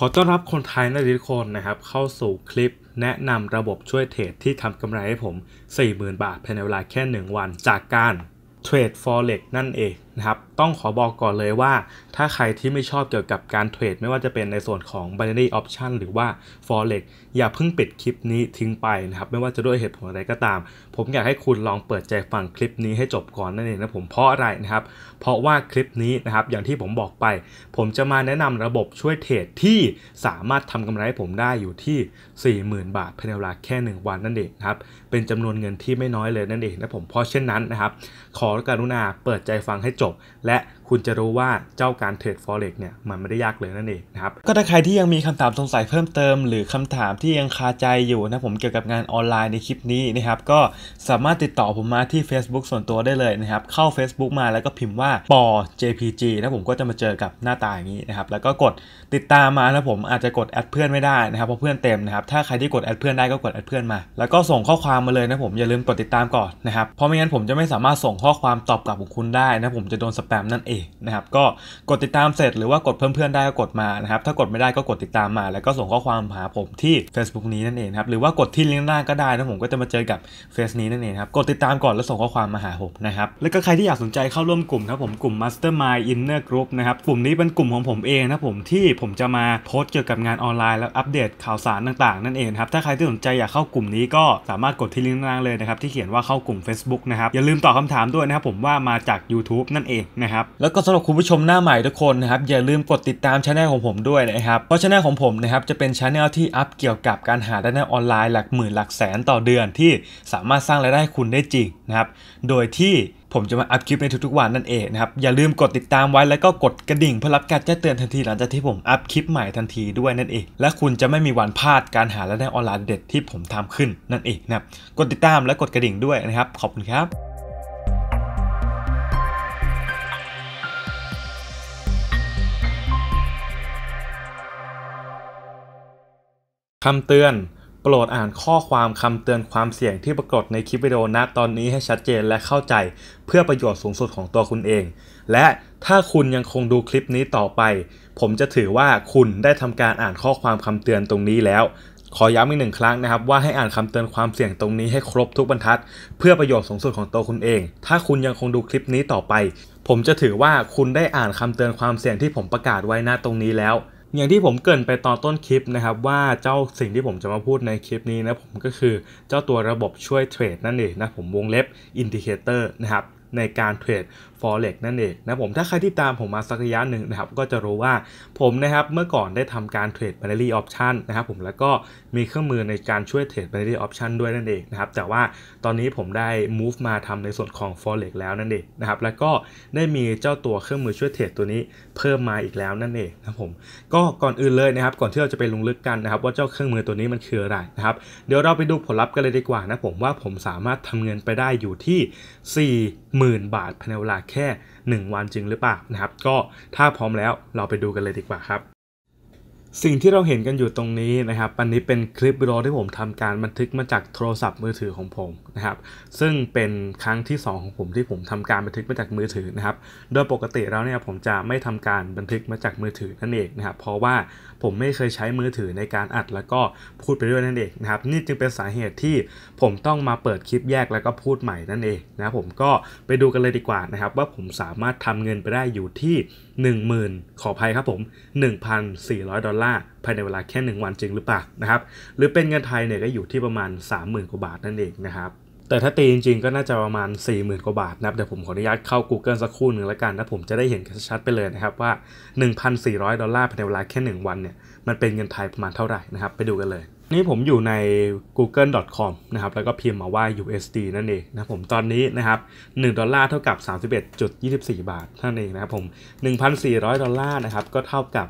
ขอต้อนรับคนไทยนะทุกคนนะครับ เข้าสู่คลิปแนะนำระบบช่วยเทรดที่ทำกำไรให้ผม 40,000 บาทภายในเวลาแค่ 1 วัน จากการเทรด forex นั่นเอง นะครับต้องขอบอกก่อนเลยว่า ถ้าใครที่ไม่ชอบเกี่ยวกับการเทรดไม่ว่าจะเป็นในส่วนของ binary option หรือว่า forex อย่าเพิ่งปิดคลิปนี้ทิ้งไปนะครับไม่ว่าจะด้วยเหตุผลอะไรก็ตาม ผมอยากให้คุณลองเปิดใจฟังคลิปนี้ให้จบก่อนนั่นเองนะผมเพราะอะไรนะครับ เพราะว่าคลิปนี้นะครับอย่างที่ผมบอกไป ผมจะมาแนะนำระบบช่วยเทรดที่สามารถทำกำไรให้ผมได้อยู่ที่ 40,000 บาทภายในเวลาแค่ 1 วันนั่นเองนะครับเป็นจำนวนเงินที่ไม่น้อยเลยนั่นเองนะผมเพราะเช่นนั้นนะครับขอการุณาเปิดใจฟังให้จบและ คุณจะรู้ว่าเจ้าการเทรด forex เนี่ยมันไม่ได้ยากเลยนั่นเองนะครับก็ถ้าใครที่ยังมีคำถามสงสัยเพิ่มเติม หรือคำถามที่ยังคาใจอยู่นะผมเกี่ยวกับงานออนไลน์ในคลิปนี้นะครับก็สามารถติดต่อผมมาที่ Facebook ส่วนตัวได้เลยนะครับเข้า Facebook มาแล้วก็พิมพ์ว่าปอ JPG นะผมก็จะมาเจอกับหน้าตาอย่างนี้นะครับแล้วก็กดติดตามมาแล้วผมอาจจะกด add เพื่อนไม่ได้นะครับเพราะเพื่อนเต็มนะครับถ้าใครที่กด add เพื่อนได้ก็กด add เพื่อนมา แล้วก็ส่งข้อความมาเลยนะผมอย่าลืมกดติดตามก่อนนะครับเพราะไม่งั้นผมจะไม่สามารถส่งข้อความตอบกลับของคุณได้นะผมจะโดนสแปมนั่นเองนะครับก็กดติดตามเสร็จหรือว่ากดเพิ่มเพื่อนได้ก็กดมานะครับถ้ากดไม่ได้ก็กดติดตามมา แล้วก็ส่งข้อความหาผมที่ Facebook นี้นั่นเองครับหรือว่ากดที่ลิงก์หน้าก็ได้นะผมก็จะมาเจอกับเฟซนี้นั่นเองครับกดติดตามก่อนแล้วส่งข้อความมาหาผมนะครับแล้วก็ใครที่อยากสนใจเข้าร่วมกลุ่มครับผมกลุ่ม Mastermind Inner Group นะครับกลุ่มนี้เป็นกลุ่มของผมเองนะผมที่ผมจะมาโพสต์เกี่ยวกับงานออนไลน์แล้วอัปเดตข่าวสารต่างๆ นั่นเองครับถ้าใครที่สนใจอยากเข้ากลุ่มนี้ก็สามารถกดที่ลิงก์ล่างเลยนะครับที่เขียนว่าเข้ากลุ่ม Facebook นะครับอย่าลืมตอบคาถามด้วยนะครับผมว่ามาจาก YouTube นั่นเองนะครับแแล้วก็สำหรับคุณผู้ชมหน้าใหม่ทุกคนนะครับอย่าลืมกดติดตามช anel ของผมด้วยนะครับเพราะช anel ของผมนะครับจะเป็นช anel ที่อัพเกี่ยวกับการหารายได้ออนไลน์หลักหมื่นหลักแสนต่อเดือนที่สามารถสร้างรายได้ให้คุณได้จริงนะครับโดยที่ผมจะมาอัพคลิปในทุกๆวันนั่นเองนะครับ อย่าลืมกดติดตามไว้แล้วก็กดกระดิ่งเพื่อรับการแจ้งเตือนทันทีหลังจากที่ผมอัพคลิปใหม่ทันทีด้วยนั่นเอง และคุณจะไม่มีวันพลาดการหารายได้ออนไลน์เด็ดที่ผมทำขึ้นนั่นเองนะครับ กดติดตามและกดกระดิ่งด้วยนะครับ ขอบคุณครับ คำเตือน โปรดอ่านข้อความคำเตือนความเสี่ยงที่ปรากฏในคลิปวิดีโอณตอนนี้ให้ชัดเจนและเข้าใจเพื่อประโยชน์สูงสุดของตัวคุณเอง และถ้าคุณยังคงดูคลิปนี้ต่อไป ผมจะถือว่าคุณได้ทำการอ่านข้อความคำเตือนตรงนี้แล้ว ขอย้ำอีกหนึ่งครั้งนะครับ ว่าให้อ่านคำเตือนความเสี่ยงตรงนี้ให้ครบทุกบรรทัด เพื่อประโยชน์สูงสุดของตัวคุณเอง ถ้าคุณยังคงดูคลิปนี้ต่อไป ผมจะถือว่าคุณได้อ่านคำเตือนความเสี่ยงที่ผมประกาศไว้ณตรงนี้แล้ว อย่างที่ผมเกริ่นไปตอนต้นคลิปนะครับว่าเจ้าสิ่งที่ผมจะมาพูดในคลิปนี้นะผมก็คือเจ้าตัวระบบช่วยเทรดนั่นเองนะผมวงเล็บ indicator นะครับในการเทรด forex นั่นเองนะผมถ้าใครที่ตามผมมาสักระยะหนึ่งนะครับก็จะรู้ว่าผมนะครับเมื่อก่อนได้ทำการเทรด binary option นะครับผมแล้วก็มีเครื่องมือในการช่วยเทรด binary option ด้วยนั่นเองนะครับแต่ว่าตอนนี้ผมได้ move มาทำในส่วนของ forex แล้วนั่นเองนะครับแล้วก็ได้มีเจ้าตัวเครื่องมือช่วยเทรดตัวนี้เพิ่มมาอีกแล้วนั่นเองนะผมก็ก่อนอื่นเลยนะครับก่อนที่เราจะไปลงลึกกันนะครับว่าเจ้าเครื่องมือตัวนี้มันคืออะไรนะครับเดี๋ยวเราไปดูผลลัพธ์กันเลยดีกว่านะผมว่าผมสามารถทำเงินไปได้อยู่ที่ 40,000 บาทภายในเวลาแค่ 1 วันจริงหรือเปล่านะครับ ก็ถ้าพร้อมแล้วเราไปดูกันเลยดีกว่าครับสิ่งที่เราเห็นกันอยู่ตรงนี้นะครับ อันนี้เป็นคลิปวิดีโอที่ผมทำการบันทึกมาจากโทรศัพท์มือถือของผมนะครับ ซึ่งเป็นครั้งที่ 2 ของผมที่ผมทำการบันทึกมาจากมือถือนะครับ โดยปกติแล้วเนี่ยผมจะไม่ทำการบันทึกมาจากมือถือนั่นเองนะครับ เพราะว่าผมไม่เคยใช้มือถือในการอัดแล้วก็พูดไปด้วยนั่นเองนะครับนี่จึงเป็นสาเหตุที่ผมต้องมาเปิดคลิปแยกแล้วก็พูดใหม่นั่นเองนะผมก็ไปดูกันเลยดีกว่านะครับว่าผมสามารถทำเงินไปได้อยู่ที่ 10,000 ขออภัยครับผม 1,400 ดอลลาร์ภายในเวลาแค่ 1 วันจริงหรือเปล่านะครับหรือเป็นเงินไทยเนี่ยก็อยู่ที่ประมาณ 30,000กว่าบาทนั่นเองนะครับ แต่ถ้าตีจริงๆ ก็น่าจะประมาณ 40,000 กว่าบาทนะครับ เดี๋ยวผมขออนุญาตเข้า Google สักครู่หนึ่งแล้วกันนะผมจะได้เห็นชัดๆไปเลยนะครับว่า 1,400 ดอลลาร์ภายในเวลาแค่ 1 วันเนี่ย มันเป็นเงินไทยประมาณเท่าไหร่นะครับ ไปดูกันเลย นี่ผมอยู่ใน google.com นะครับ แล้วก็พิมพ์มาว่า USD นั่นเองนะผมตอนนี้นะครับ 1 ดอลลาร์เท่ากับ 31.24 บาทนั่นเองนะครับผม 1,400 ดอลลาร์นะครับก็เท่ากับ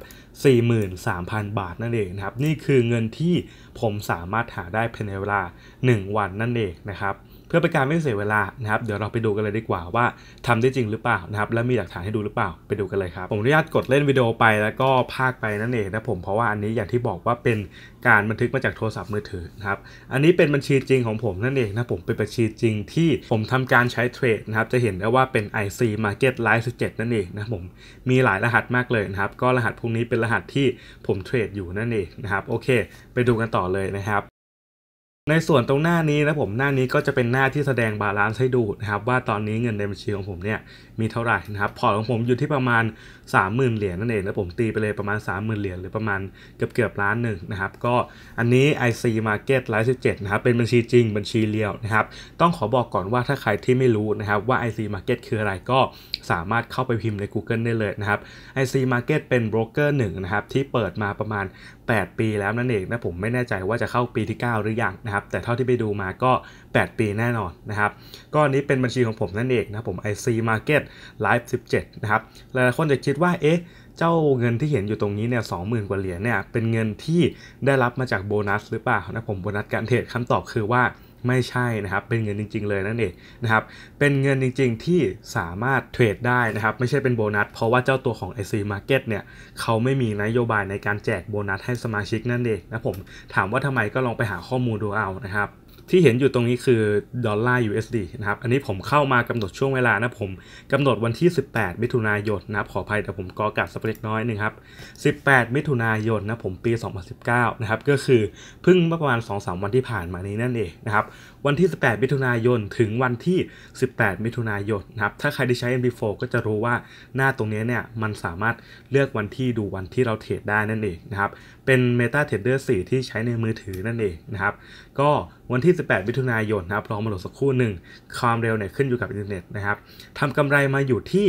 43,000 บาทนั่นเองนะครับนี่คือเงินที่ผมสามารถหาได้ภายในเวลา 1 วันนั่นเองนะครับเพื่อเป็นการไม่เสียเวลานะครับเดี๋ยวเราไปดูกันเลยดีกว่าว่าทำได้จริงหรือเปล่านะครับและมีหลักฐานให้ดูหรือเปล่าไปดูกันเลยครับผมอนุญาตกดเล่นวิดีโอไปแล้วก็พากไปนั่นเองนะผมเพราะว่าอันนี้อย่างที่บอกว่าเป็นการบันทึกมาจากโทรศัพท์มือถือนะครับอันนี้เป็นบัญชีจริงของผมนั่นเองนะผมเป็นบัญชีจริงที่ผมทำการใช้เทรดนะครับจะเห็นได้ว่าเป็น IC Market Live 17 นั่นเองนะผมมีหลายรหัสมากเลยนะครับก็รหัสพวกนี้เป็นรหัสที่ผมเทรดอยู่นั่นเองนะครับโอเค ไปดูกันต่อเลยนะครับ ในส่วนตรงหน้านี้นะผมหน้านี้ก็จะเป็นหน้าที่แสดง balance ให้ดูนะครับว่าตอนนี้เงินในบัญชีของผมเนี่ยมีเท่าไหร่นะครับพอร์ตของผมอยู่ที่ประมาณ 30,000เหรียญนั่นเองแล้วผมตีไปเลยประมาณ 30,000เหรียญหรือประมาณเกือบเกือบล้านหนึ่งนะครับก็อันนี้ IC Market Live 17นะครับเป็นบัญชีจริงบัญชี real นะครับต้องขอบอกก่อนว่าถ้าใครที่ไม่รู้นะครับว่า IC Market คืออะไรก็สามารถเข้าไปพิมพ์ใน Google ได้เลยนะครับ IC Market เป็นโบรกเกอร์หนึ่งนะครับที่เปิดมาประมาณ 8 ปีแล้วนั่นเองนะผมไม่แน่ใจว่าจะเข้าปีที่ 9 หรือยังนะครับ แต่เท่าที่ไปดูมาก็ 8 ปีแน่นอนนะครับ ก็อันนี้เป็นบัญชีของผมนั่นเองนะผม IC Market Live 17 นะครับ หลายคนจะคิดว่าเอ๊ะเจ้าเงินที่เห็นอยู่ตรงนี้เนี่ยสองหมื่นกว่าเหรียญเนี่ยเป็นเงินที่ได้รับมาจากโบนัสหรือเปล่านะผมโบนัสการเทรดคำตอบคือว่า ไม่ใช่นะครับ เป็นเงินจริง ๆ เลยนั่นเองนะครับ เป็นเงินจริง ๆ ที่สามารถเทรดได้นะครับ ไม่ใช่เป็นโบนัส เพราะว่าเจ้าตัวของ IC Market เนี่ยเขาไม่มีนโยบายในการแจกโบนัสให้สมาชิกนั่นเองนะผม ถามว่าทำไมก็ลองไปหาข้อมูลดูเอานะครับ ที่เห็นอยู่ตรงนี้คือดอลลาร์ USD นะครับ อันนี้ผมเข้ามากำหนดช่วงเวลานะผมกำหนดวันที่ 18 มิถุนายนนะครับขออภัยแต่ผมกอกัดสเปกน้อยนึงครับ 18 มิถุนายนนะผมปี 2019 นะครับ ก็คือเพิ่งเมื่อประมาณ 2-3 วันที่ผ่านมานี้นั่นเองนะครับวันที่ 18 มิถุนายน ถึงวันที่ 18 มิถุนายนนะครับ ถ้าใครที่ใช้ MT4 ก็จะรู้ว่าหน้าตรงนี้เนี่ยมันสามารถเลือกวันที่ดูวันที่เราเทรดได้นั่นเองนะครับ เป็น MetaTrader 4 ที่ใช้ในมือถือนั่นเองนะครับ ก็วันที่ 18 มิถุนายนนะครับลองมาโหลดสักครู่หนึ่งความเร็วเนี่ยขึ้นอยู่กับอินเทอร์เน็ตนะครับทำกำไรมาอยู่ที่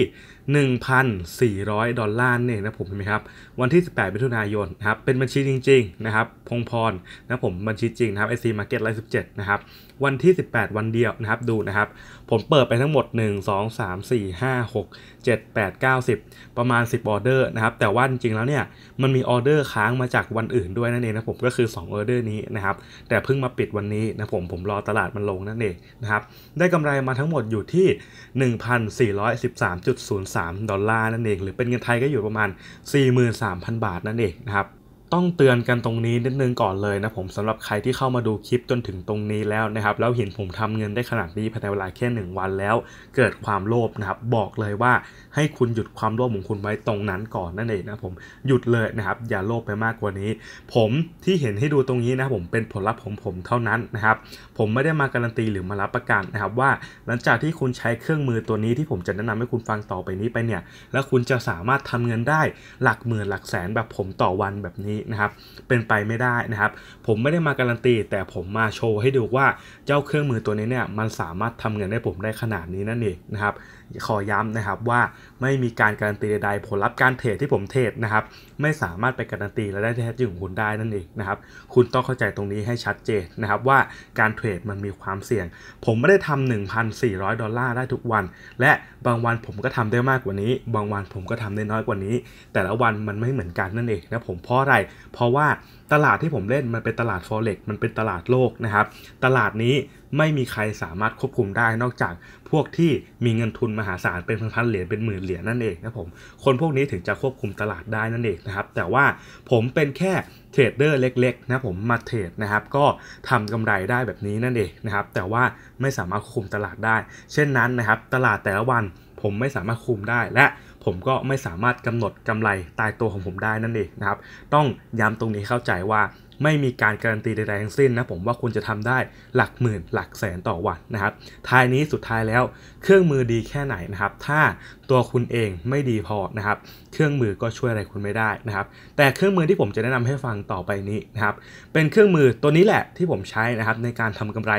1,400 ดอลลาร์เนี่ยนะผมเห็นไหมครับ วันที่ 18มิถุนายนนะครับเป็นบัญชีจริงๆนะครับพงพรนะผมบัญชีจริงนะครับ IC Market Live 17นะครับวันที่ 18 วันเดียวนะครับดูนะครับ ผมเปิดไปทั้งหมด 1 2 3 4 5 6 7 8 9 10 ประมาณ 10 ออเดอร์นะครับแต่ว่าจริงๆแล้วเนี่ยมันมีออเดอร์ค้างมาจากวันอื่นด้วยนั่นเองนะผมก็คือ 2 ออเดอร์นี้นะครับแต่เพิ่งมาปิดวันนี้นะผมผมรอตลาดมันลงนั่นเองนะครับได้กำไรมาทั้งหมดอยู่ที่ 1,413.03ดอลลาร์นั่นเอง หรือเป็นเงินไทยก็อยู่ประมาณ 43,000 บาทนั่นเองนะครับต้องเตือนกันตรงนี้นิดนึงก่อนเลยนะผมสำหรับใครที่เข้ามาดูคลิปจนถึงตรงนี้แล้วนะครับแล้วเห็นผมทำเงินได้ขนาดนี้ภายในเวลาแค่ 1 วันแล้ว เกิดความโลภนะครับบอกเลยว่า ให้คุณหยุดความโลภของคุณไว้ตรงนั้นก่อนนั่นเองนะผมหยุดเลยนะครับอย่าโลภไปมากกว่านี้ ผมที่เห็นให้ดูตรงนี้นะผมเป็นผลลัพธ์ของผมเท่านั้นนะครับผมไม่ได้มาการันตีหรือมารับประกันนะครับว่าหลังจากที่คุณใช้เครื่องมือตัวนี้ที่ผมจะแนะนำให้คุณฟังต่อไปนี้ไปเนี่ยแล้วคุณจะสามารถทำเงินได้หลักหมื่นหลักแสนแบบผมต่อวันแบบนี้นะครับเป็นไปไม่ได้นะครับผมไม่ได้มาการันตี แต่ผมมาโชว์ให้ดูว่าเจ้าเครื่องมือตัวนี้เนี่ยมันสามารถทำเงินได้ผมได้ขนาดนี้นั่นเองนะครับ ขอย้ำนะครับว่าไม่มีการการันตีใดๆผลลัพธ์การเทรดที่ผมเทรดนะครับ ไม่สามารถไปการันตีและได้แท้จริงของคุณได้นั่นเองนะครับ คุณต้องเข้าใจตรงนี้ให้ชัดเจนนะครับว่าการเทรดมันมีความเสี่ยง ผมไม่ได้ทำ1,400 ดอลลาร์ได้ทุกวัน และบางวันผมก็ทำได้มากกว่านี้ บางวันผมก็ทำได้น้อยกว่านี้ แต่ละวันมันไม่เหมือนกันนั่นเองนะผมเพราะอะไรเพราะว่า ตลาดที่ผมเล่นมันเป็นตลาด forex มันเป็นตลาดโลกนะครับ ตลาดนี้ไม่มีใครสามารถควบคุมได้นอกจากพวกที่มีเงินทุนมหาศาลเป็นพันๆเหรียญเป็นหมื่นเหรียญนั่นเองนะผมคนพวกนี้ถึงจะควบคุมตลาดได้นั่นเองนะครับ แต่ว่าผมเป็นแค่เทรดเดอร์เล็กๆนะผมมาเทรดนะครับ ก็ทำกำไรได้แบบนี้นั่นเองนะครับ แต่ว่าไม่สามารถควบคุมตลาดได้ เช่นนั้นนะครับ ตลาดแต่ละวันผมไม่สามารถคุมได้และ ผมก็ไม่สามารถกำหนดกำไรตายตัวของผมได้นั่นเองนะครับ ต้องย้ำตรงนี้เข้าใจว่าไม่มีการการันตีใดๆทั้งสิ้นนะผมว่าคุณจะทำได้หลักหมื่นหลักแสนต่อวันนะครับท้ายนี้สุดท้ายแล้วเครื่องมือดีแค่ไหนนะครับ ถ้า ตัวคุณเองไม่ดีพอนะครับ เครื่องมือก็ช่วยอะไรคุณไม่ได้นะครับ แต่เครื่องมือที่ผมจะแนะนำให้ฟังต่อไปนี้นะครับ เป็นเครื่องมือตัวนี้แหละที่ผมใช้นะครับในการทำกำไร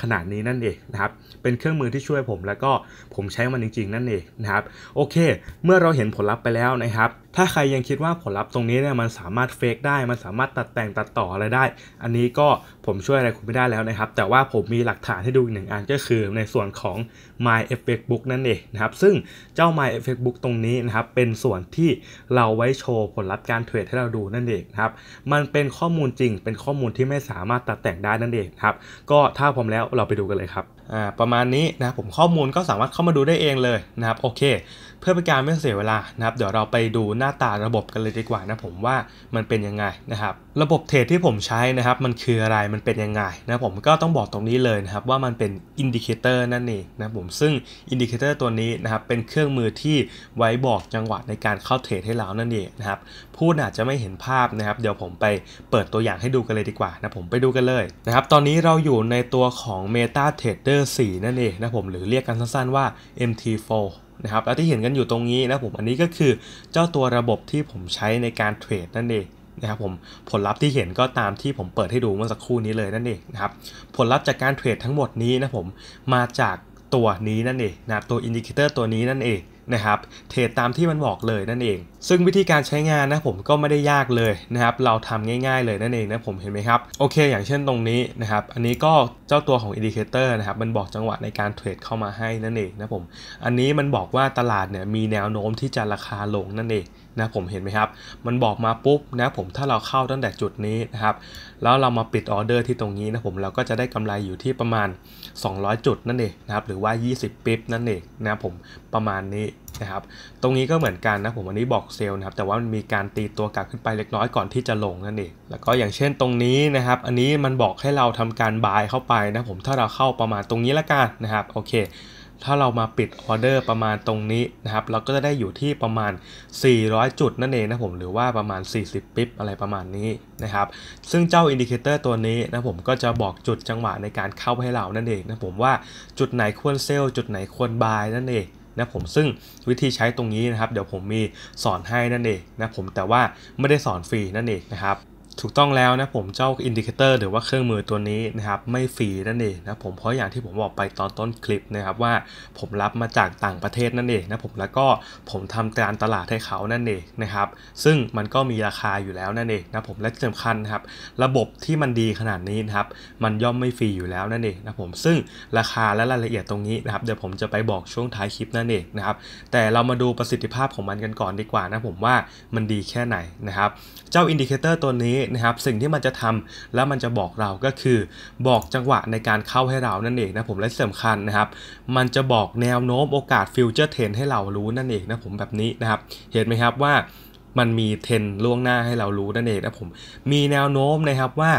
ขนาดนี้นั่นเองนะครับ เป็นเครื่องมือที่ช่วยผมแล้วก็ผมใช้มันจริง ๆ นั่นเองนะครับ โอเค เมื่อเราเห็นผลลัพธ์ไปแล้วนะครับ ถ้าใครยังคิดว่าผลลัพธ์ตรงนี้เนี่ยมันสามารถเฟกได้ มันสามารถตัดแต่งตัดต่ออะไรได้ อันนี้ก็ ผมช่วยอะไรคุณไม่ได้แล้วนะครับ แต่ว่าผมมีหลักฐานให้ดูอีกหนึ่งอันก็คือในส่วนของ My Effect Book นั่นเองนะครับ ซึ่งเจ้า My Effect Book ตรงนี้นะครับ เป็นส่วนที่เราไว้โชว์ผลลัพธ์การเทรดให้เราดูนั่นเองนะครับ มันเป็นข้อมูลจริง เป็นข้อมูลที่ไม่สามารถตัดแต่งได้นั่นเองครับ ก็ถ้าพร้อมแล้วเราไปดูกันเลยครับ อ่า ประมาณนี้นะผมข้อมูลก็สามารถเข้ามาดูได้เองเลยนะครับ โอเค พื่อเป็นการไม่เสียเวลานะครับเดี๋ยวเราไปดูหน้าตาระบบกันเลยดีกว่านะผมว่ามันเป็นยังไงนะครับระบบเทรดที่ผมใช้นะครับมันคืออะไรมันเป็นยังไงนะผมก็ต้องบอกตรงนี้เลยนะครับว่ามันเป็นindicator นั่นเองนะผมซึ่ง indicator ตัวนี้นะครับเป็นเครื่องมือที่ไว้บอกจังหวะในการเข้าเทรดให้เรานั่นเองนะครับพูดอาจจะไม่เห็นภาพนะครับเดี๋ยวผมไปเปิดตัวอย่างให้ดูกันเลยดีกว่านะผมไปดูกันเลยนะครับตอนนี้เราอยู่ในตัวของ Meta Trader 4 นั่นเองนะผมหรือเรียกกันสั้นๆว่า MT4 นะครับแล้วที่เห็นกันอยู่ตรงนี้นะผมอันนี้ก็คือเจ้าตัวระบบที่ผมใช้ในการเทรดนั่นเองนะครับผมผลลัพธ์ที่เห็นก็ตามที่ผมเปิดให้ดูเมื่อสักครู่นี้เลยนั่นเองนะครับผลลัพธ์จากการเทรดทั้งหมดนี้นะผมมาจากตัวนี้นั่นเองนะตัว indicator ตัวนี้นั่นเอง นะครับเทรดตามที่มันบอกเลยนั่นเอง ซึ่งวิธีการใช้งานนะผมก็ไม่ได้ยากเลยนะครับเราทำง่าย ๆเลยนั่นเองนะผมเห็นไหมครับโอเค อย่างเช่นตรงนี้นะครับอันนี้ก็เจ้าตัวของ indicator นะครับมันบอกจังหวะในการเทรดเข้ามาให้นั่นเองนะผมอันนี้มันบอกว่าตลาดเนี่ยมีแนวโน้มที่จะราคาลงนั่นเองนะผมเห็นไหมครับ มันบอกมาปุ๊บนะผมถ้าเราเข้าตั้งแต่จุดนี้นะครับ แล้วเรามาปิดออเดอร์ที่ตรงนี้นะผมเราก็จะได้กำไรอยู่ที่ประมาณ 200 จุดนั่นเองนะครับหรือว่า 20ปิ๊บนั่นเองนะผมประมาณนี้ นะครับตรงนี้ก็เหมือนกันนะผมอันนี้บอกเซลล์นะครับแต่ว่ามันมีการตีตัวกลับขึ้นไปเล็กน้อยก่อนที่จะลงนั่นเองแล้วก็อย่างเช่นตรงนี้นะครับอันนี้มันบอกให้เราทำการบายเข้าไปนะผมถ้าเราเข้าประมาณตรงนี้ละกันนะครับโอเคถ้าเรามาปิดออเดอร์ประมาณตรงนี้นะครับเราก็จะได้อยู่ที่ประมาณ 400 จุดนั่นเองนะผมหรือว่าประมาณ 40 pip อะไรประมาณนี้นะครับซึ่งเจ้า indicator ตัวนี้นะผมก็จะบอกจุดจังหวะในการเข้าให้เรานั่นเองนะผมว่าจุดไหนควร sell จุดไหนควร buy นั่นเอง นะผมซึ่งวิธีใช้ตรงนี้นะครับ เดี๋ยวผมมีสอนให้นั่นเองนะผมแต่ว่าไม่ได้สอนฟรีนั่นเองนะครับ ถูกต้องแล้วนะผมเจ้า indicator หรือว่าเครื่องมือตัวนี้นะครับไม่ฟรีนั่นเองนะผมเพราะอย่างที่ผมบอกไปตอนต้นคลิปนะครับว่าผมรับมาจากต่างประเทศนั่นเองนะผมแล้วก็ผมทำการตลาดให้เขานั่นเองนะครับซึ่งมันก็มีราคาอยู่แล้วนั่นเองนะผมและสำคัญนะครับระบบที่มันดีขนาดนี้นะครับมันย่อมไม่ฟรีอยู่แล้วนั่นเองนะผมซึ่งราคาและรายละเอียดตรงนี้นะครับเดี๋ยวผมจะไปบอกช่วงท้ายคลิปนั่นเองนะครับแต่เรามาดูประสิทธิภาพของมันกันก่อนดีกว่านะผมว่ามันดีแค่ไหนนะครับเจ้า indicator ตัวนี้นะครับ สิ่งที่มันจะทำแล้วมันจะบอกเราก็คือ บอกจังหวะในการเข้าให้เรานั่นเองนะผมและสำคัญนะครับ มันจะบอกแนวโน้มโอกาส future trend ให้เรารู้นั่นเองนะผมแบบนี้นะครับ เห็นไหมครับว่ามันมีเทนล่วงหน้าให้เรารู้นั่นเองนะผม มีแนวโน้มนะครับว่า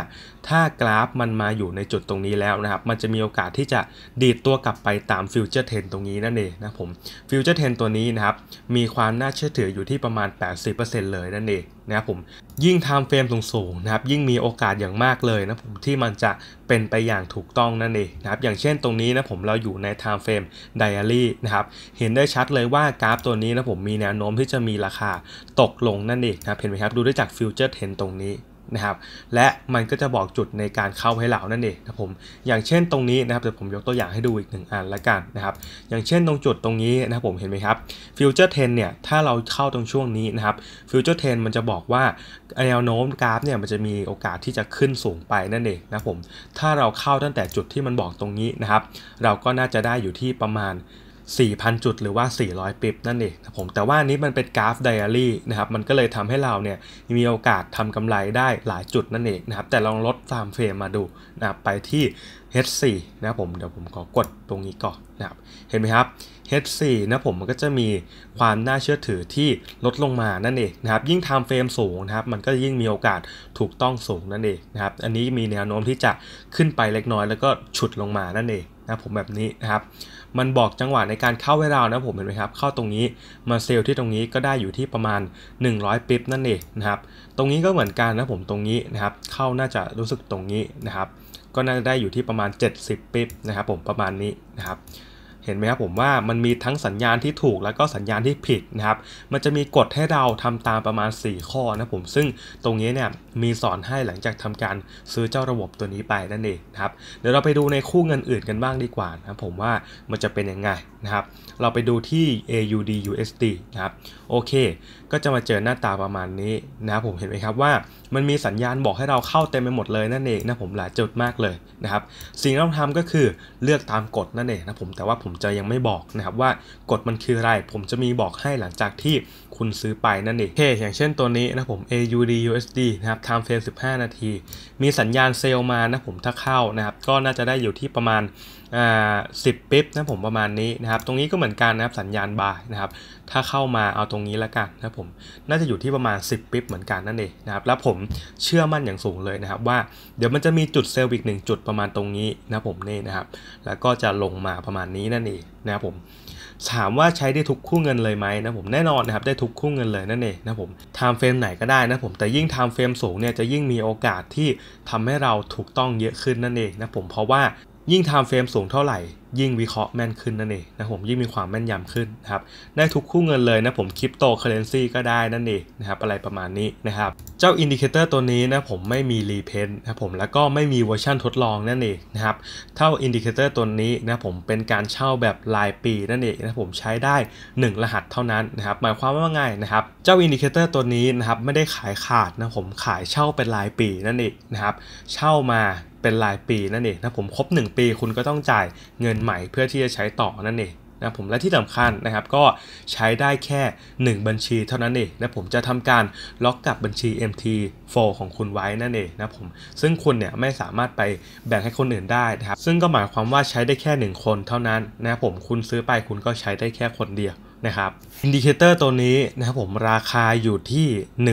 ถ้ากราฟมันมาอยู่ในจุดตรงนี้แล้วนะครับ มันจะมีโอกาสที่จะดีดตัวกลับไปตาม future trend ตรงนี้นั่นเองนะผม future trend ตัวนี้นะครับ มีความน่าเชื่อถืออยู่ที่ประมาณ 80%เลยนั่นเอง นะครับผมยิ่ง timeframe สูงๆนะครับยิ่งมีโอกาสอย่างมากเลยนะผมที่มันจะเป็นไปอย่างถูกต้องนั่นเองนะครับอย่างเช่นตรงนี้นะผมเราอยู่ใน timeframe daily นะครับเห็นได้ชัดเลยว่ากราฟตัวนี้นะผมมีแนวโน้มที่จะมีราคาตกลงนั่นเองนะครับเห็นไหมครับดูได้จาก future trend ตรงนี้ นะครับและมันก็จะบอกจุดในการเข้าให้เรานั่นเองนะผมอย่างเช่นตรงนี้นะครับเดี๋ยวผมยกตัวอย่างให้ดูอีกหนึ่งอันละกันนะครับอย่างเช่นตรงจุดตรงนี้นะครับผมเห็นไหมครับfuture trend เนี่ยถ้าเราเข้าตรงช่วงนี้นะครับ future trend มันจะบอกว่าแนวโน้มกราฟเนี่ยมันจะมีโอกาสที่จะขึ้นสูงไปนั่นเองนะผมถ้าเราเข้าตั้งแต่จุดที่มันบอกตรงนี้นะครับเราก็น่าจะได้อยู่ที่ประมาณ 4,000 จุดหรือว่า 400 pip นั่นเองนะผมแต่ว่านี้มันเป็นกราฟ daily นะครับมันก็เลยทำให้เราเนี่ยมีโอกาสทำกำไรได้หลายจุดนั่นเองนะครับแต่ลองลด timeframe มาดูนะไปที่ H4 นะผมเดี๋ยวผมขอกดตรงนี้ก่อนนะครับเห็นไหมครับ H4 นะผมมันก็จะมีความน่าเชื่อถือที่ลดลงมานั่นเองนะครับยิ่งทำเฟรมสูงนะครับมันก็ยิ่งมีโอกาสถูกต้องสูงนั่นเองนะครับอันนี้มีแนวโน้มที่จะขึ้นไปเล็กน้อย แล้วก็ฉุดลงมานั่นเองนะผมแบบนี้นะครับ มันบอกจังหวะในการเข้าให้เรานะผมเห็นไหมครับ เข้าตรงนี้มาเซลล์ที่ตรงนี้ก็ได้อยู่ที่ประมาณ 100ปิ๊บนั่นเองนะครับ ตรงนี้ก็เหมือนกันนะผมตรงนี้นะครับ เข้าน่าจะรู้สึกตรงนี้นะครับ ก็น่าจะได้อยู่ที่ประมาณ 70ปิ๊บนะครับผมประมาณนี้นะครับเห็นไหมครับผมว่ามันมีทั้งสัญญาณที่ถูกแล้วก็สัญญาณที่ผิดนะครับ มันจะมีกฎให้เราทำตามประมาณ 4 ข้อนะผมซึ่งตรงนี้เนี่ย มีสอนให้หลังจากทำการซื้อเจ้าระบบตัวนี้ไปนั่นเองนะครับเดี๋ยวเราไปดูในคู่เงินอื่นกันบ้างดีกว่านะผมว่ามันจะเป็นยังไงนะครับ เราไปดูที่ AUD USD นะครับโอเค ก็จะมาเจอหน้าตาประมาณนี้นะครับผมเห็นไหมครับว่ามันมีสัญญาณบอกให้เราเข้าเต็มไปหมดเลยนั่นเองนะผมหลายจุดมากเลยนะครับสิ่งที่เราทำก็คือเลือกตามกฎนั่นเองนะผมแต่ว่าผมจะยังไม่บอกนะครับว่ากฎมันคืออะไร ผมจะมีบอกให้หลังจากที่คุณซื้อไปนั่นเองเฮ้อย่างเช่นตัวนี้นะผม AUD USD นะครับ time frame 15 นาที มีสัญญาณเซลล์มานะผมถ้าเข้านะครับก็น่าจะได้อยู่ที่ประมาณอ่าสิบปิ๊บนะผมประมาณนี้นะครับตรงนี้ก็เหมือนกันนะครับสัญญาณบายนะครับถ้าเข้ามาเอาตรงนี้แล้วกันนะผมน่าจะอยู่ที่ประมาณ 10 pip เหมือนกันนั่นเองนะครับแล้วผมเชื่อมั่นอย่างสูงเลยนะครับว่าเดี๋ยวมันจะมีจุด sell อีกหนึ่งจุดประมาณตรงนี้นะผมนี่นะครับแล้วก็จะลงมาประมาณนี้นั่นเองนะครับผม ถามว่าใช้ได้ทุกคู่เงินเลยไหมนะผมแน่นอนนะครับได้ทุกคู่เงินเลยนั่นเองนะผม timeframe ไหนก็ได้นะผมแต่ยิ่ง timeframe สูงเนี่ยจะยิ่งมีโอกาสที่ทำให้เราถูกต้องเยอะขึ้นนั่นเองนะผมเพราะว่า ยิ่ง timeframe สูงเท่าไหร่ ยิ่งวิเคราะห์แม่นขึ้นนั่นเองนะผมยิ่งมีความแม่นยำขึ้นนะครับได้ทุกคู่เงินเลยนะผมคริปโตเคอเรนซีก็ได้นั่นเองนะครับอะไรประมาณนี้นะครับเจ้า indicator ตัวนี้นะผมไม่มี repaint นะผมแล้วก็ไม่มีเวอร์ชันทดลองนั่นเองนะครับเจ้า indicator ตัวนี้นะผมเป็นการเช่าแบบรายปีนั่นเองนะผมใช้ได้ 1 รหัสเท่านั้นนะครับหมายความว่าไงนะครับเจ้า indicator ตัวนี้นะครับไม่ได้ขายขาดนะผมขายเช่าเป็นรายปีนั่นเองนะครับเช่ามา เป็นรายปีนั่นเองนะผมครบ 1 ปีคุณก็ต้องจ่ายเงินใหม่เพื่อที่จะใช้ต่อนั่นเองนะผมและที่สำคัญนะครับก็ใช้ได้แค่ 1 บัญชีเท่านั้นเองนะผมจะทำการล็อกกับบัญชี MT4 ของคุณไว้นั่นเองนะผมซึ่งคุณเนี่ยไม่สามารถไปแบ่งให้คนอื่นได้นะครับซึ่งก็หมายความว่าใช้ได้แค่ 1 คนเท่านั้นนะผมคุณซื้อไปคุณก็ใช้ได้แค่คนเดียวนะครับ indicator ตัวนี้นะครับผมราคาอยู่ที่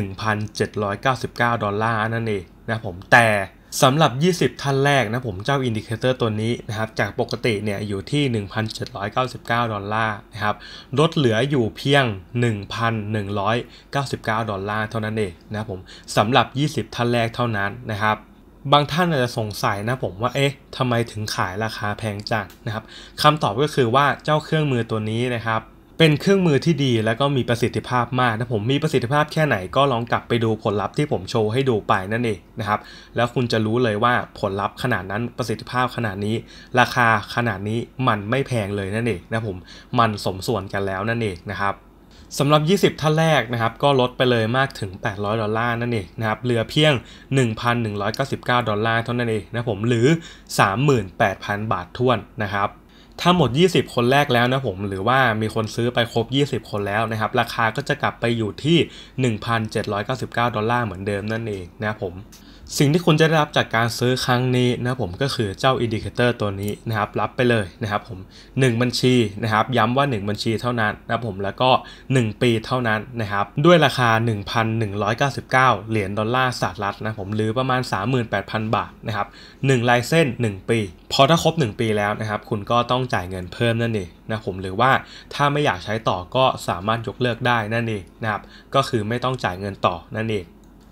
1,799 ดอลลาร์นั่นเองนะผมแต่ สำหรับ 20 ท่านแรกนะผมเจ้า indicator ตัวนี้นะครับจากปกติเนี่ยอยู่ที่ 1,799 ดอลลาร์นะครับลดเหลืออยู่เพียง 1,199 ดอลลาร์เท่านั้นเองนะผมสำหรับ 20 ท่านแรกเท่านั้นนะครับบางท่านอาจจะสงสัยนะผมว่าเอ๊ะทำไมถึงขายราคาแพงจังนะครับคำตอบก็คือว่าเจ้าเครื่องมือตัวนี้นะครับ เป็นเครื่องมือที่ดีแล้วก็มีประสิทธิภาพมากถ้าผมมีประสิทธิภาพแค่ไหนก็ลองกลับไปดูผลลัพธ์ที่ผมโชว์ให้ดูไปนั่นเองนะครับ แล้วคุณจะรู้เลยว่าผลลัพธ์ขนาดนั้นประสิทธิภาพขนาดนี้ ราคาขนาดนี้มันไม่แพงเลยนั่นเองนะผมมันสมส่วนกันแล้วนั่นเองนะครับสำหรับ 20 ท่านแรกนะครับ ก็ลดไปเลยมากถึง 800 ดอลลาร์นั่นเองนะครับ เหลือเพียง 1,199 ดอลลาร์เท่านั้นเองนะผม หรือ 38,000 บาทท้วนนะครับ ถ้าหมด 20 คนแรกแล้วนะผม หรือว่ามีคนซื้อไปครบ 20 คนแล้วนะครับ ราคาก็จะกลับไปอยู่ที่ 1,799 ดอลลาร์เหมือนเดิมนั่นเองนะผม สิ่งที่คุณจะได้รับจากการซื้อครั้งนี้นะผมก็คือเจ้า indicator ตัวนี้นะครับรับไปเลยนะครับผม 1 บัญชีนะครับย้ำว่า 1 บัญชีเท่านั้นนะผมแล้วก็ 1 ปีเท่านั้นนะครับด้วยราคา 1,199 เหรียญดอลลาร์สหรัฐนะผมหรือประมาณ 38,000 บาทนะครับ1 license 1 ปี พอถ้าครบ 1 ปีแล้วนะครับคุณก็ต้องจ่ายเงินเพิ่มนั่นเองนะผมหรือว่าถ้าไม่อยากใช้ต่อก็สามารถยกเลิกได้นั่นเองนะครับก็คือไม่ต้องจ่ายเงินต่อนั่นเอง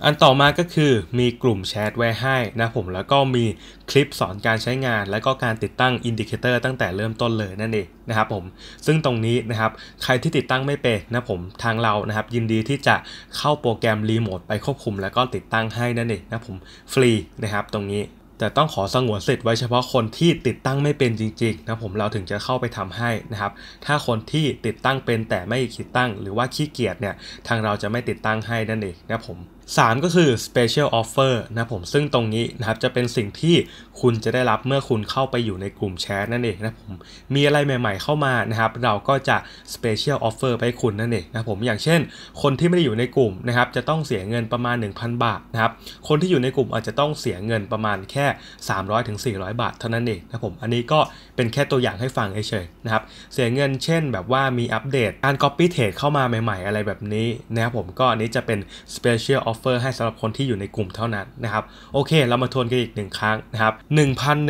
อันต่อมาก็คือมีกลุ่มแชทไว้ให้นะผมแล้วก็มีคลิปสอนการใช้งาน และก็การติดตั้ง indicator ตั้งแต่เริ่มต้นเลยนั่นเองนะครับผมซึ่งตรงนี้นะครับใครที่ติดตั้งไม่เป็นนะผมทางเรานะครับยินดีที่จะเข้าโปรแกรมรีโมทไปควบคุม แล้วก็ติดตั้งให้นั่นเองนะผมฟรีนะครับตรงนี้แต่ต้องขอสงวนสิทธิ์ไว้เฉพาะคนที่ติดตั้งไม่เป็นจริงๆนะผมเราถึงจะเข้าไปทำให้นะครับ ถ้าคนที่ติดตั้งเป็นแต่ไม่คิดตั้ง หรือว่าขี้เกียจเนี่ยทางเราจะไม่ติดตั้งให้นั่นเองนะผม3 ก็คือ special offer นะผมซึ่งตรงนี้นะครับจะเป็นสิ่งที่คุณจะได้รับเมื่อคุณเข้าไปอยู่ในกลุ่มแชทนั่นเองนะผมมีอะไรใหม่ๆเข้ามานะครับเราก็จะ special offer ไปคุณนั่นเองนะผมอย่างเช่น คนที่ไม่ได้อยู่ในกลุ่มนะครับจะต้องเสียเงินประมาณ 1,000 บาทนะครับคนที่อยู่ในกลุ่มอาจจะต้องเสียเงินประมาณแค่ 300-400ถึงบาทเท่านั้นเองนะผมอันนี้ก็เป็นแค่ตัวอย่างให้ฟังเฉยๆนะครับเสียเงินเช่นแบบว่ามีอัปเดตการ copy trade เข้ามาใหม่ ๆ อะไรแบบนี้นะครับผมก็อันนี้จะเป็น special offer ฟอร์ให้สำหรับคนที่อยู่ในกลุ่มเท่านั้นนะครับโอเค เรามาทวนกันอีกหนึ่งครั้งนะครับ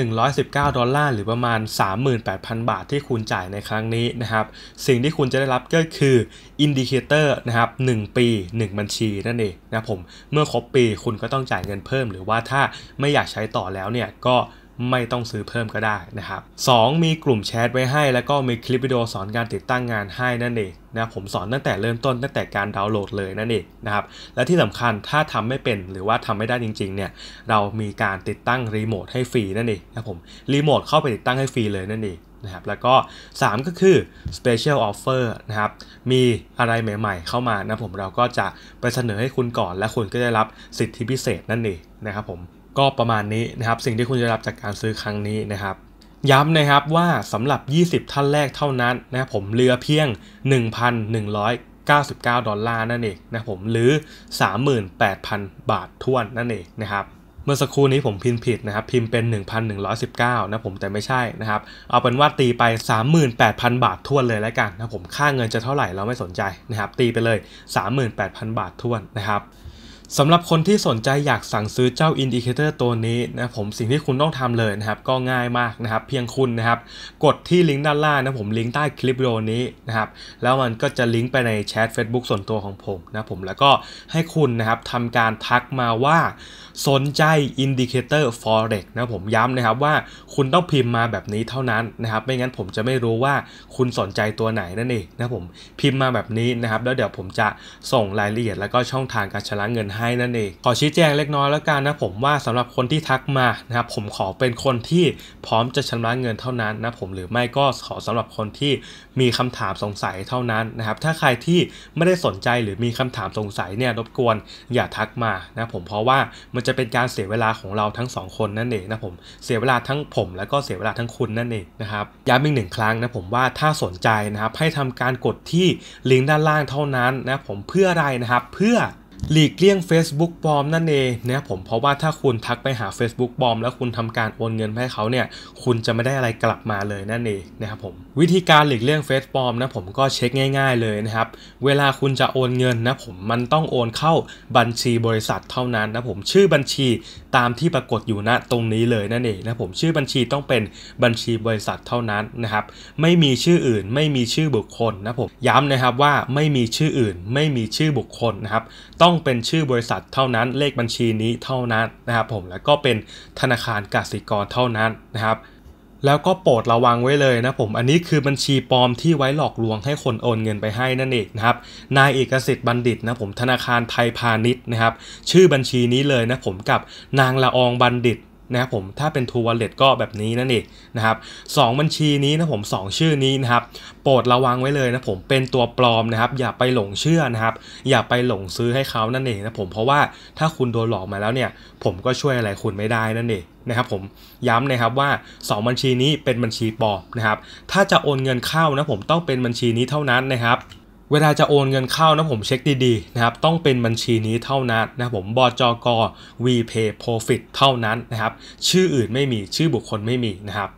1,119 ดอลลาร์หรือประมาณ 38,000 บาทที่คุณจ่ายในครั้งนี้นะครับสิ่งที่คุณจะได้รับก็คือ indicator นะครับ1ปี 1 บัญชีนั่นเองนะผมเมื่อครบปีคุณก็ต้องจ่ายเงินเพิ่ม หรือว่าถ้าไม่อยากใช้ต่อแล้วเนี่ยก็ ไม่ต้องซื้อเพิ่มก็ได้นะครับ 2. มีกลุ่มแชทไว้ให้ แล้วก็มีคลิปวิดีโอสอนการติดตั้งงานให้นั่นเองนะผมสอนตั้งแต่เริ่มต้นตั้งแต่การดาวน์โหลดเลยนั่นเองนะครับและที่สำคัญถ้าทำไม่เป็นหรือว่าทำไม่ได้จริงๆเนี่ยเรามีการติดตั้งรีโมทให้ฟรีนั่นเองนะผมรีโมทเข้าไปติดตั้งให้ฟรีเลยนั่นเองนะครับแล้วก็ 3 ก็คือ special offer นะครับมีอะไรใหม่ๆเข้ามานะผมเราก็จะไปเสนอให้คุณก่อน และคุณก็ได้รับสิทธิพิเศษนั่นเองนะครับผม ก็ประมาณนี้นะครับ สิ่งที่คุณจะรับจากการซื้อครั้งนี้นะครับย้ำนะครับว่าสำหรับ 20 ท่านแรกเท่านั้นนะผมเรือเพียง 1,199 ดอลลาร์นั่นเองนะผมหรือ 38,000 บาทถ้วนนั่นเองนะครับเมื่อสักครู่นี้ผมพิมพ์ผิดนะครับพิมพ์เป็น 1,119 นะผมแต่ไม่ใช่นะครับเอาเป็นว่าตีไป 38,000 บาทถ้วนเลยแล้วกันนะผมค่าเงินจะเท่าไหร่เราไม่สนใจนะครับตีไปเลย 38,000 บาทถ้วนนะครับ สำหรับคนที่สนใจอยากสั่งซื้อเจ้า indicator ตัวนี้นะผมสิ่งที่คุณต้องทำเลยนะครับ ก็ง่ายมากนะครับ เพียงคุณนะครับ กดที่ลิงก์ด้านล่างนะผมลิงก์ใต้คลิปวิดีโอนี้นะครับ แล้วมันก็จะลิงก์ไปในแชท Facebook ส่วนตัวของผมนะผมแล้วก็ให้คุณนะครับทำการทักมาว่าสนใจอินดิเคเตอร์ forex นะผมย้ำนะครับว่าคุณต้องพิมพ์มาแบบนี้เท่านั้นนะครับ ไม่งั้นผมจะไม่รู้ว่าคุณสนใจตัวไหนนั่นเองนะผมพิมพ์มาแบบนี้นะครับ แล้วเดี๋ยวผมจะส่งรายละเอียดแล้วก็ช่องทางการชำระเงินให้นั่นเอง ขอชี้แจงเล็กน้อยแล้วกันนะผมว่าสำหรับคนที่ทักมานะครับผมขอเป็นคนที่พร้อมจะชำระเงินเท่านั้นนะผมหรือไม่ก็ขอสำหรับคนที่มีคำถามสงสัยเท่านั้นนะครับถ้าใครที่ไม่ได้สนใจหรือมีคำถามสงสัยเนี่ยรบกวนอย่าทักมานะผมเพราะว่ามันจะเป็นการเสียเวลาของเราทั้งสองคนนั่นเองนะผมเสียเวลาทั้งผม แล้วก็เสียเวลาทั้งคุณนั่นเองนะครับย้ำอีกหนึ่งครั้งนะผมว่าถ้าสนใจนะครับให้ทำการกดที่ลิงก์ด้านล่างเท่านั้นนะผมเพื่ออะไรนะครับเพื่อ หลีกเลี่ยง Facebook ปลอมนั่นเองนะผมเพราะว่าถ้าคุณทักไปหา Facebook ปลอม แล้วคุณทำการโอนเงินให้เขาเนี่ยคุณจะไม่ได้อะไรกลับมาเลยนั่นเองนะครับผมวิธีการหลีกเลี่ยงเฟซปลอมนะผมก็เช็คง่าย ๆเลยนะครับเวลาคุณจะโอนเงินนะผมมันต้องโอนเข้าบัญชีบริษัทเท่านั้นนะผมชื่อบัญชีตามที่ปรากฏอยู่ณตรงนี้เลยนั่นเองนะผมชื่อบัญชีต้องเป็นบัญชีบริษัทเท่านั้นนะครับไม่มีชื่ออื่นไม่มีชื่อบุคคลนะผมย้ำนะครับว่าไม่มีชื่ออื่น ไม่มีชื่อบุคคลนะครับต้อง้องเป็นชื่อบริษัทเท่านั้น เลขบัญชีนี้เท่านั้นนะครับผมแล้วก็เป็นธนาคารกสิกรเท่านั้นนะครับแล้วก็โปรดระวังไว้เลยนะผม อันนี้คือบัญชีปลอมที่ไว้หลอกลวงให้คนโอนเงินไปให้นั่นเองนะครับ นายเอกสิทธิ์บัณฑิตนะผมธนาคารไทยพาณิชย์นะครับ ชื่อบัญชีนี้เลยนะผมกับนางละอองบัณฑิต นะครับผมถ้าเป็น True Wallet ก็แบบนี้นั่นเองนะครับสบัญชีนี้นะผม 2 ชื่อนี้นะครับโปรดระวังไว้เลยนะผมเป็นตัวปลอมนะครับอย่าไปหลงเชื่อนะครับอย่าไปหลงซื้อให้เขานั่นเองนะผมเพราะว่าถ้าคุณโดนหลอกมาแล้วเนี่ยผมก็ช่วยอะไรคุณไม่ได้นั่นเองนะครับผมย้ำนะครับว่า 2 บัญชีนี้เป็นบัญชีปลอมนะครับถ้าจะโอนเงินเข้านะผมต้องเป็นบัญชีนี้เท่านั้นนะครับ เวลาจะโอนเงินเข้านะผมเช็คดีๆนะครับต้องเป็นบัญชีนี้เท่านั้นนะผมบจก VPay Profit เท่านั้นนะครับชื่ออื่นไม่มีชื่อบุคคลไม่มีนะครับ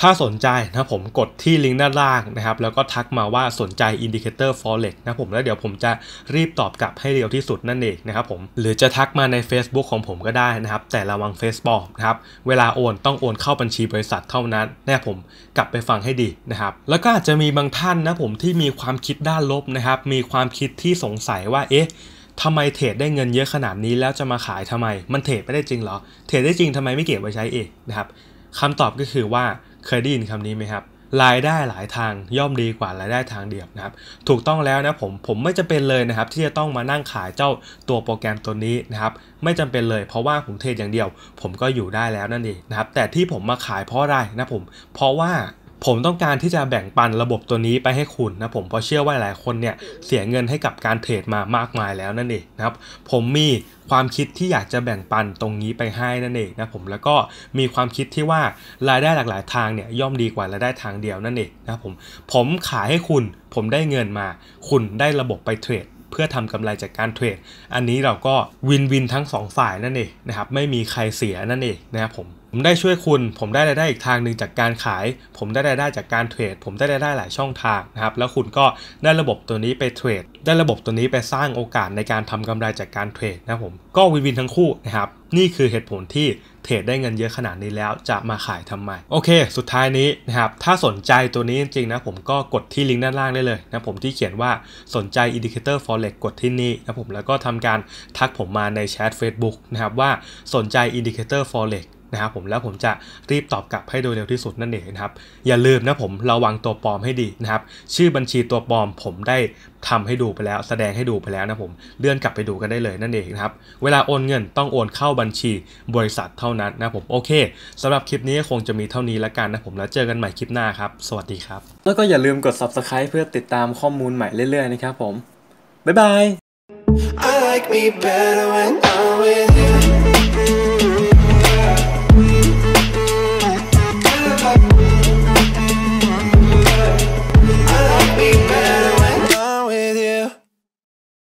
ถ้าสนใจนะผมกดที่ลิงก์ด้านล่างนะครับ แล้วก็ทักมาว่าสนใจ Indicator Forex นะผมแล้วเดี๋ยวผมจะรีบตอบกลับให้เร็วที่สุดนั่นเองนะครับผมหรือจะทักมาใน Facebook ของผมก็ได้นะครับ แต่ระวัง Facebook นะครับเวลาโอนต้องโอนเข้าบัญชีบริษัทเท่านั้นนะผมกลับไปฟังให้ดีนะครับ แล้วก็อาจจะมีบางท่านนะผมที่มีความคิดด้านลบนะครับ มีความคิดที่สงสัยว่าเอ๊ะทำไมเทรดได้เงินเยอะขนาดนี้แล้วจะมาขายทำไม มันเทรดไม่ได้จริงเหรอเทรดได้จริงทำไมไม่เก็บไว้ใช้เองนะครับคำตอบก็คือว่า เคยได้ยินคำนี้ไหมครับรายได้หลายทางย่อมดีกว่ารายได้ทางเดียวนะครับ ถูกต้องแล้วนะผมผมไม่จำเป็นเลยนะครับ ที่จะต้องมานั่งขายเจ้าตัวโปรแกรมตัวนี้นะครับ ไม่จำเป็นเลยเพราะว่าผมเทรดอย่างเดียว ผมก็อยู่ได้แล้วนั่นเองนะครับ แต่ที่ผมมาขายเพราะอะไรนะผม เพราะว่า ผมต้องการที่จะแบ่งปันระบบตัวนี้ไปให้คุณนะผมเพราะเชื่อว่าหลายคนเนี่ยเสียเงินให้กับการเทรดมามากมายแล้วนั่นเองนะครับผมมีความคิดที่อยากจะแบ่งปันตรงนี้ไปให้นั่นเองนะผมแล้วก็มีความคิดที่ว่ารายได้หลากหลายทางเนี่ยย่อมดีกว่ารายได้ทางเดียวนั่นเองนะผมผมขายให้คุณ ผมได้เงินมา คุณได้ระบบไปเทรดเพื่อทำกำไรจากการเทรด อันนี้เราก็วินวินทั้ง 2 ฝ่ายนั่นเองนะครับ ไม่มีใครเสียนั่นเองนะครับผม ผมได้ช่วยคุณ ผมได้รายได้อีกทางหนึ่งจากการขาย ผมได้รายได้จากการเทรด ผมได้รายได้หลายช่องทางนะครับ แล้วคุณก็ได้ระบบตัวนี้ไปเทรด ได้ระบบตัวนี้ไปสร้างโอกาสในการทำกำไรจากการเทรดนะผม ก็วินวินทั้งคู่นะครับ นี่คือเหตุผลที่เทรดได้เงินเยอะขนาดนี้แล้วจะมาขายทำไม โอเค สุดท้ายนี้นะครับ ถ้าสนใจตัวนี้จริงๆนะผมก็กดที่ลิงก์ด้านล่างได้เลยนะผมที่เขียนว่าสนใจ Indicator Forex กดที่นี่นะผมแล้วก็ทำการทักผมมาในแชท Facebook นะครับว่าสนใจ Indicator Forex นะครับผมแล้วผมจะรีบตอบกลับให้โดยเร็วที่สุดนั่นเองนะครับอย่าลืมนะผมระวังตัวปลอมให้ดีนะครับชื่อบัญชีตัวปลอมผมได้ทำให้ดูไปแล้ว แสดงให้ดูไปแล้วนะผมเลื่อนกลับไปดูกันได้เลยนั่นเองนะครับเวลาโอนเงินต้องโอนเข้าบัญชีบริษัทเท่านั้นนะผมโอเคสำหรับคลิปนี้คงจะมีเท่านี้แล้วกันนะผมแล้วเจอกันใหม่คลิปหน้าครับสวัสดีครับ แล้วก็อย่าลืมกด subscribe เพื่อติดตามข้อมูลใหม่เรื่อยๆนะครับผมบ๊ายบาย I like me better when I'm with you